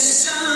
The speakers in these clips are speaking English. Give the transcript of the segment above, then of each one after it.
the sun.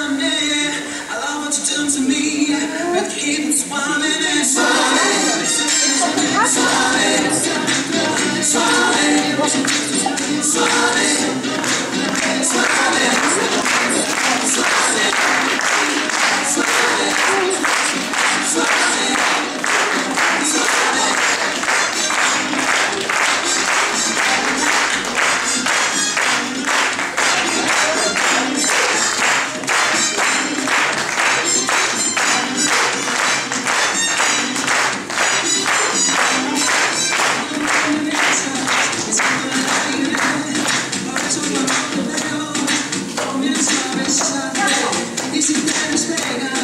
Easy, baby,